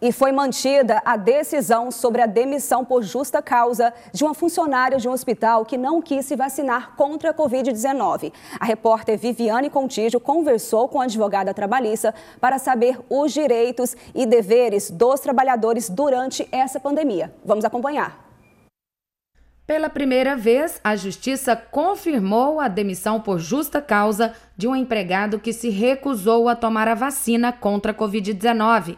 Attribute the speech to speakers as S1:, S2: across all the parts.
S1: E foi mantida a decisão sobre a demissão por justa causa de uma funcionária de um hospital que não quis se vacinar contra a Covid-19. A repórter Viviane Contígio conversou com a advogada trabalhista para saber os direitos e deveres dos trabalhadores durante essa pandemia. Vamos acompanhar.
S2: Pela primeira vez, a Justiça confirmou a demissão por justa causa de um empregado que se recusou a tomar a vacina contra a Covid-19.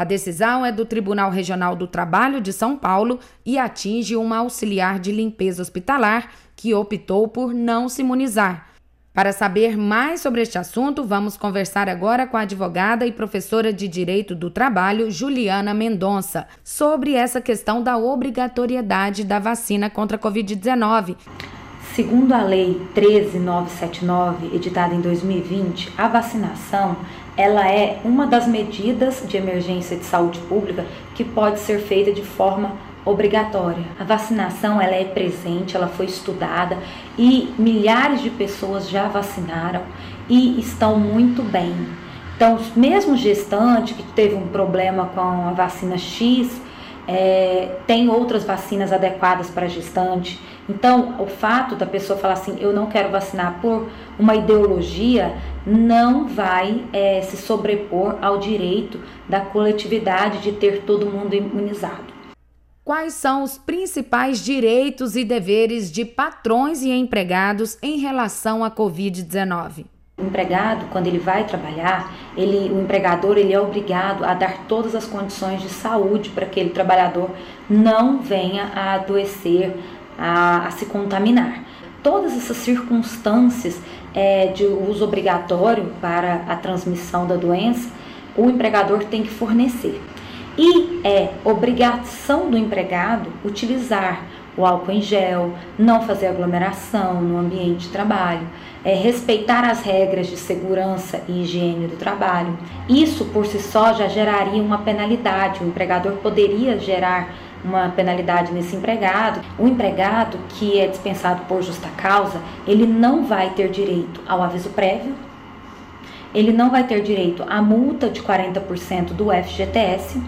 S2: A decisão é do Tribunal Regional do Trabalho de São Paulo e atinge uma auxiliar de limpeza hospitalar que optou por não se imunizar. Para saber mais sobre este assunto, vamos conversar agora com a advogada e professora de Direito do Trabalho, Juliana Mendonça, sobre essa questão da obrigatoriedade da vacina contra a Covid-19.
S3: Segundo a Lei 13979, editada em 2020, a vacinação ela é uma das medidas de emergência de saúde pública que pode ser feita de forma obrigatória. A vacinação ela é presente, ela foi estudada e milhares de pessoas já vacinaram e estão muito bem. Então, mesmo gestante que teve um problema com a vacina X, é, tem outras vacinas adequadas para gestante. Então, o fato da pessoa falar assim, eu não quero vacinar por uma ideologia, não vai é, se sobrepor ao direito da coletividade de ter todo mundo imunizado.
S2: Quais são os principais direitos e deveres de patrões e empregados em relação à Covid-19?
S3: O empregado, quando ele vai trabalhar, ele, o empregador ele é obrigado a dar todas as condições de saúde para que aquele trabalhador não venha a adoecer, a, a se contaminar. Todas essas circunstâncias é, de uso obrigatório para a transmissão da doença, o empregador tem que fornecer. E é obrigação do empregado utilizar o álcool em gel, não fazer aglomeração no ambiente de trabalho, é, respeitar as regras de segurança e higiene do trabalho. Isso por si só já geraria uma penalidade. O empregador poderia gerar uma penalidade nesse empregado. O empregado que é dispensado por justa causa, ele não vai ter direito ao aviso prévio, ele não vai ter direito à multa de 40% do FGTS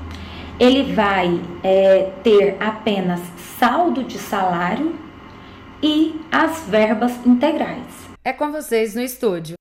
S3: ele vai é, ter apenas saldo de salário e as verbas integrais.
S2: É com vocês no estúdio.